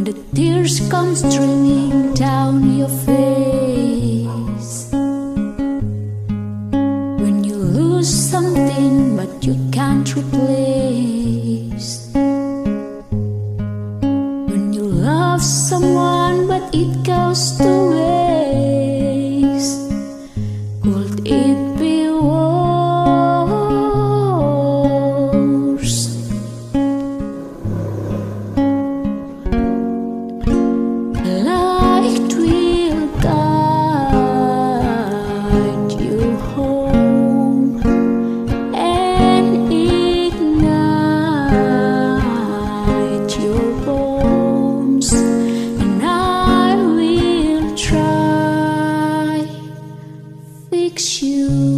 when the tears come streaming down your face. When you lose something but you can't replace. When you love someone but it goes to waste. Could it makes you